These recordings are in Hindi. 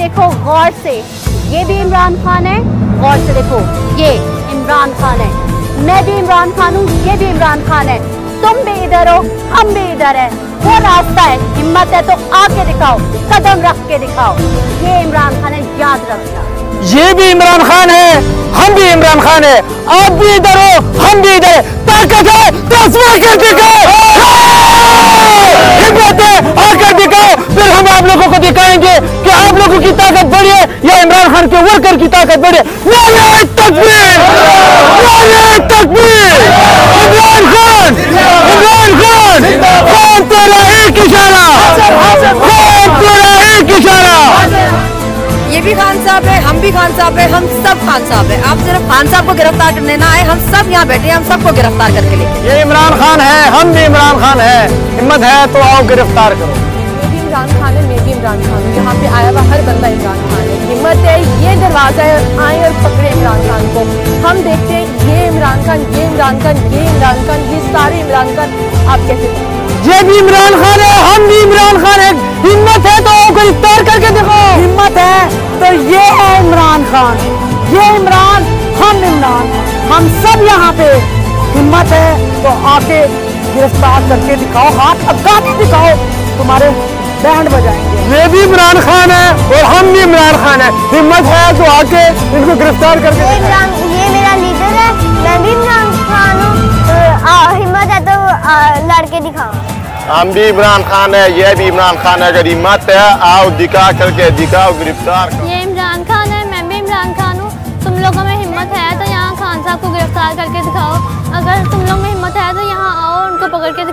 देखो, गौर से। ये भी इमरान खान है, गौर से देखो, ये इमरान खान है। मैं भी इमरान खान हूँ, ये भी इमरान खान है। तुम भी इधर हो, हम भी इधर है। वो रास्ता है, हिम्मत है तो आके दिखाओ, कदम रख के दिखाओ। ये इमरान खान है, याद रखना। ये भी इमरान खान है, हम भी इमरान खान है। आप भी इधर हो, हम भी इधर ताकत है तो आसमान कर दिखाओ हिम्मत है आकर दिखाओ फिर हम आप लोगों को दिखाएँगे कि आप लोगों की ताकत बड़ी है या इमरान खान के वर्कर की ताकत बड़ी है नारे तकबीर! नारे तकबीर! इमरान खान! इमरान खान! कौन तेरा एक इशारा! कौन तेरा एक इशारा! ये भी खान साहब है हम भी खान साहब है हम सब खान साहब है। आप सिर्फ़ खान साहब को गिरफ़्तार करने ना आए हम सब यहाँ बैठे हम सबको गिरफ़्तार करके लेके ये इमरान खान है हम भी इमरान खान है। हिम्मत है तो आओ गिरफ़्तार करो। ये भी इमरान खान है मैं भी इमरान खान हूँ। यहाँ पे आया हुआ हर बंदा इमरान खान है। हिम्मत है ये दरवाज़ा है आए और पकड़े इमरान खान को। हम देखते हैं ये इमरान खान ये इमरान खान ये इमरान खान ये सारे इमरान खान आप कैसे ये भी इमरान खान है हम भी इमरान खान है। हिम्मत है तो गिरफ़्तार करके देखो। हिम्मत है तो ये है इमरान खान। ये इमरान हम इमरान। हम सब यहाँ पे। हिम्मत है तो आके गिरफ़्तार करके दिखाओ हाथ के दिखाओ। तुम्हारे बैंड बजाएँगे ये भी इमरान खान है और हम भी इमरान खान है। हिम्मत है तो आके इनको गिरफ़्तार करके ये ये मेरा लीडर है मैं भी इमरान खान हूँ। तो, हिम्मत है तो आ, लड़के दिखाओ। हम भी इमरान खान है ये भी इमरान खान है। अगर हिम्मत है आओ दिखा करके दिखाओ गिरफ़्तार करो। ये इमरान खान है मैं भी इमरान खान हूँ। तुम लोगों में हिम्मत है तो यहाँ खान साहब को गिरफ़्तार करके दिखाओ। अगर तुम लोग में हिम्मत है तो यहाँ आओ।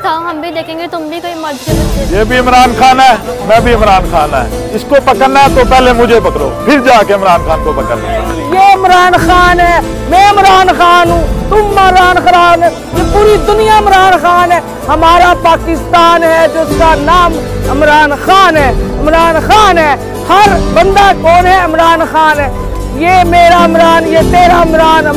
दिखाओ हम भी देखेंगे तुम भी कोई मर्द के ये भी इमरान खान है मैं भी इमरान खान है। इसको पकड़ना है तो पहले मुझे पकड़ो फिर जाके इमरान खान को पकड़ना ये इमरान खान है मैं इमरान खान हूँ तुम इमरान खान है ये पूरी दुनिया इमरान खान है। हमारा पाकिस्तान है जिसका नाम इमरान खान है इमरान खान है। हर बंदा कौन है? इमरान खान है। ये मेरा इमरान ये तेरा इमरान।